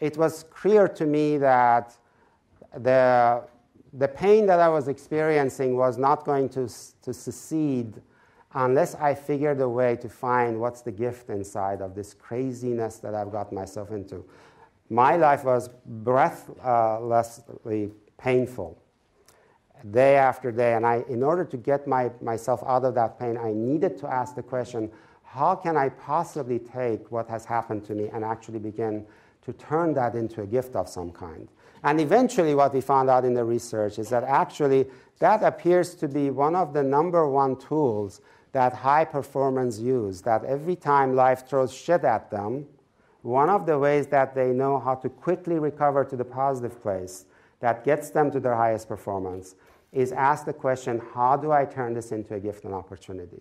it was clear to me that the, the pain that I was experiencing was not going to, to succeed unless I figured a way to find what's the gift inside of this craziness that I've got myself into. My life was breathlessly painful day after day. And I, in order to get my, myself out of that pain, I needed to ask the question how can I possibly take what has happened to me and actually begin to turn that into a gift of some kind? And eventually, what we found out in the research is that actually that appears to be one of the number one tools that high performers use. That every time life throws shit at them, one of the ways that they know how to quickly recover to the positive place that gets them to their highest performance is ask the question how do I turn this into a gift and opportunity?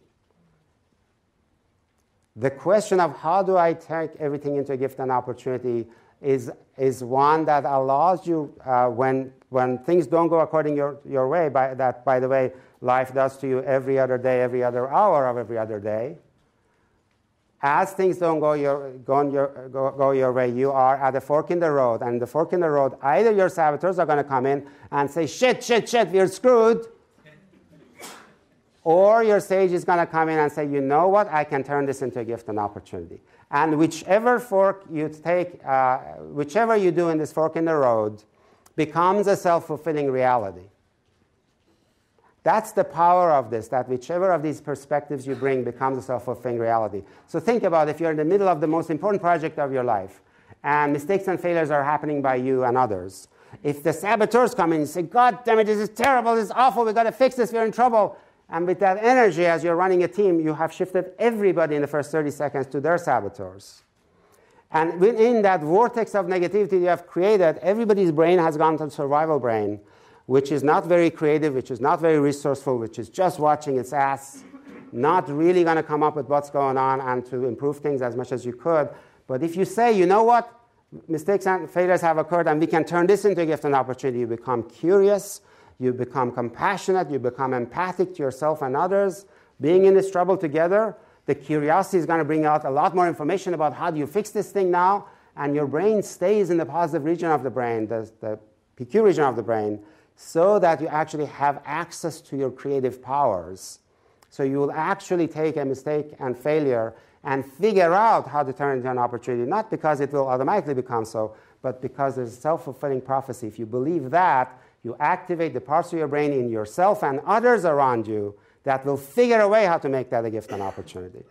The question of how do I take everything into a gift and opportunity is, is one that allows you, uh, when, when things don't go according your, your way, by, that, by the way, life does to you every other day, every other hour of every other day, as things don't go your, go, your, go, go your way, you are at a fork in the road. And the fork in the road, either your saboteurs are going to come in and say, shit, shit, shit, we're screwed. Or your sage is going to come in and say, you know what, I can turn this into a gift and opportunity. And whichever fork you take, uh, whichever you do in this fork in the road, becomes a self fulfilling reality. That's the power of this, that whichever of these perspectives you bring becomes a self fulfilling reality. So think about if you're in the middle of the most important project of your life, and mistakes and failures are happening by you and others. If the saboteurs come in and say, God damn it, this is terrible, this is awful, we've got to fix this, we're in trouble. And with that energy, as you're running a team, you have shifted everybody in the first 30 seconds to their saboteurs. And within that vortex of negativity you have created, everybody's brain has gone to survival brain which is not very creative, which is not very resourceful, which is just watching its ass, not really going to come up with what's going on and to improve things as much as you could. But if you say, you know what, mistakes and failures have occurred and we can turn this into a gift and opportunity, you become curious, you become compassionate, you become empathic to yourself and others. Being in this trouble together, the curiosity is going to bring out a lot more information about how do you fix this thing now, and your brain stays in the positive region of the brain, the, the PQ region of the brain, so that you actually have access to your creative powers. So you will actually take a mistake and failure and figure out how to turn it into an opportunity, not because it will automatically become so, but because there's a self fulfilling prophecy. If you believe that, you activate the parts of your brain in yourself and others around you that will figure a way how to make that a gift and opportunity.